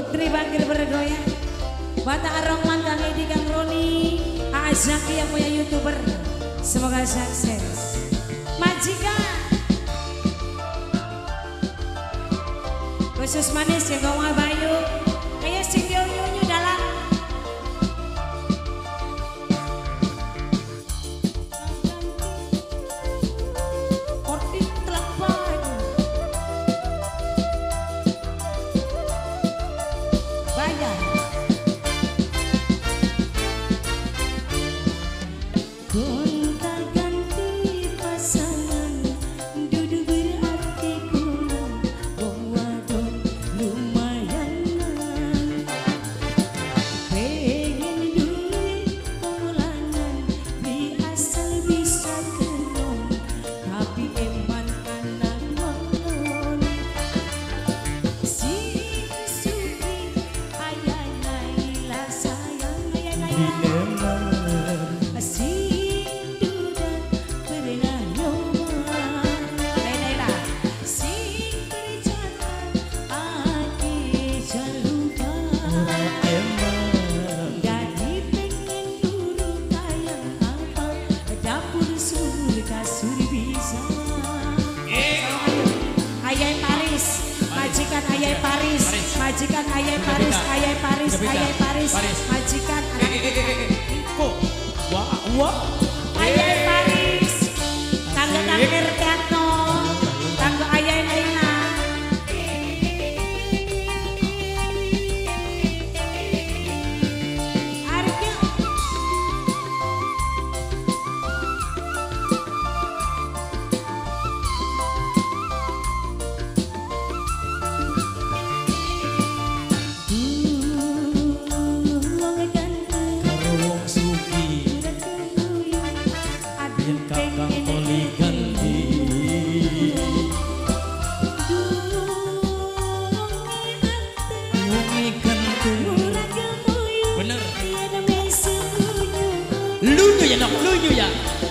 Putri Bangkir bergoyang Bata Arongman Kang Edi Kang Roni Azaki yang punya youtuber. Semoga sukses. Majikan! Khusus manis yang ngomong Bayu Ayai Paris Ayai Paris Ayai Paris. Majikan Kok? Wah, wah.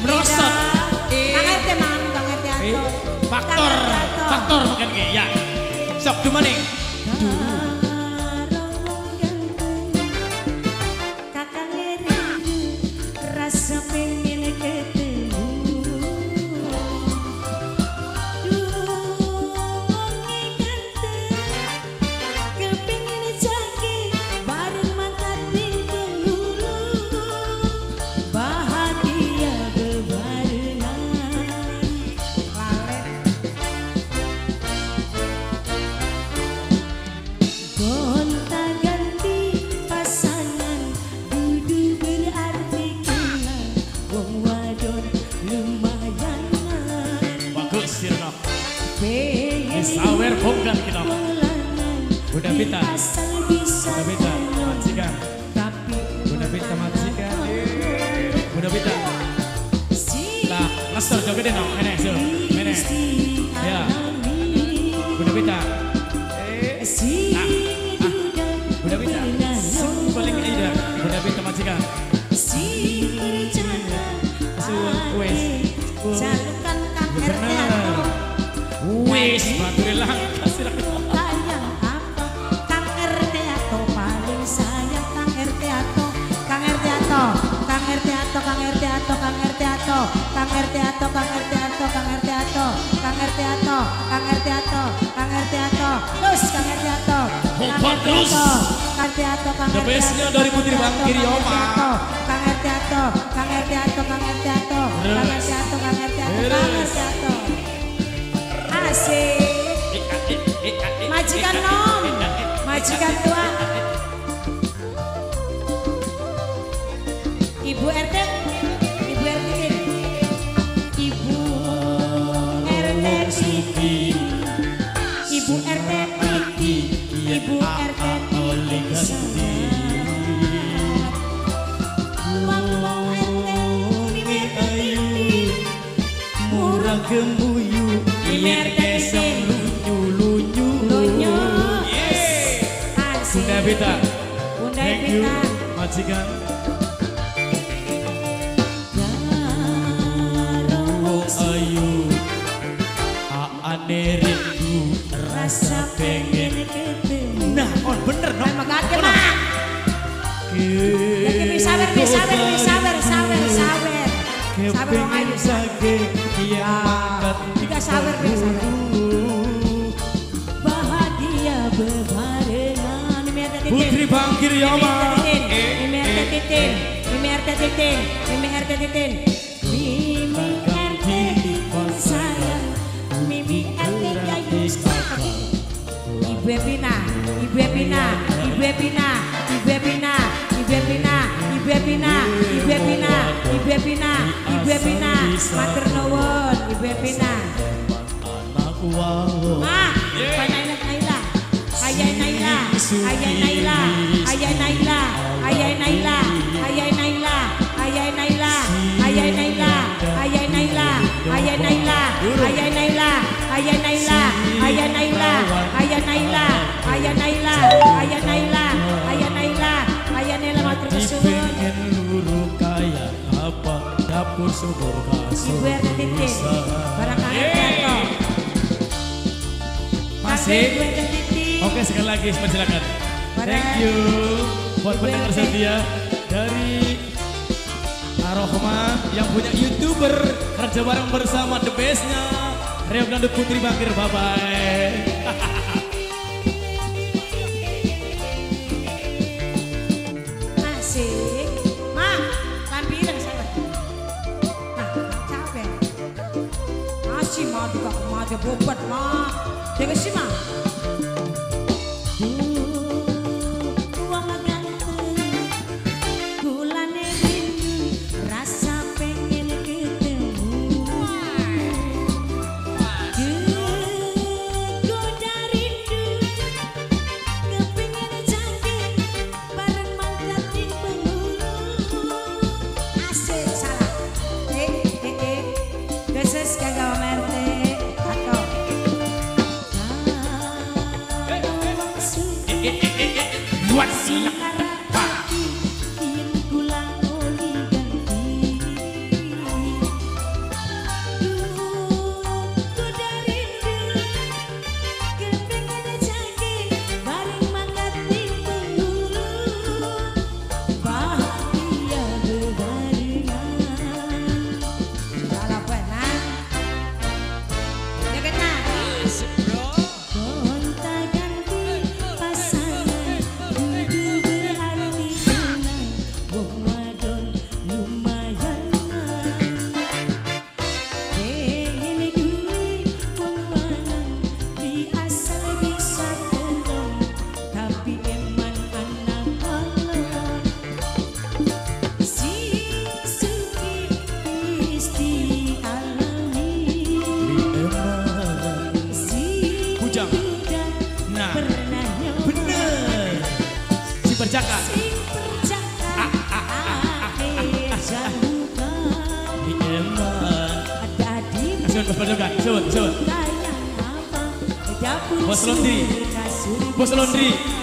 Rosot. Ngerti mang, ngerti aku. Faktor, faktor mungkin ya. Sok gimana nih? Sawer bongkar kita Bunda Pita. Bunda Pita Majikan Bunda Pita majikan Bunda Pita. Lah master joget deh nong so Ya. Bunda Pita. Nah Wis, baturi langkas. Sayang apa Kang RT atau paling sayang Kang RT atau Kang RT atau Kang RT atau Kang RT atau Kang RT atau Kang RT atau Kang RT atau Kang RT atau Kang RT atau Kang RT atau Kang RT atau terus Kang RT atau Kompak terus. Kang RT atau Kang RT atau, dari Putri RT Bangkir atau, Yoma. Kang RT atau Kang RT atau Kang RT atau Kang RT atau Kang RT atau Kang RT atau majikan tua. Ibu RT, Ibu RT, Ibu RT, Ibu RT, Ibu RT, RT Asik. Bunda Bita Bunda thank you majikan. Ayu. Aane rindu rasa pengen. ketemu Nah, on bener no. Ayo magake mak. Titin. Ini RT Titin. Ini RT Titin. Mimi RT Titin sayang. Mimi RT Gayus Ibu Epina, Ibu Epina, Ibu Epina, Ibu Epina, Ibu Epina, Ibu Epina, Ibu Epina, Ibu Epina, Ibu Epina, Matur nuwun, Ibu Epina. Ma, Ayah Naila, Ayah Naila, Ayah Naila, Ayah Naila, Ayah Naila, Ayah Naila, Ayah Naila, Ayah Naila, Ayah Naila, Ayah Naila, Ayah Naila, Ayah Naila matur nuwun. Luru kaya apa dapur sumur kasur Ibu RT Titin, barangkali Jatuh. Masih? Ibu RT. Oke sekali lagi silakan. Thank you buat pendengar setia Rahman yang punya youtuber. Kerja bareng bersama The bestnya. Rio Grande Putri Bangkir bye bye Mati, mah, bukan mati, mah. России. Sebut, sebut, sebut, Isun, Isun. Bos laundry. Bos laundry.